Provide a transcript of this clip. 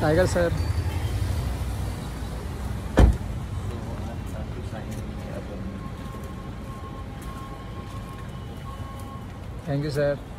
tiger sir thank you sir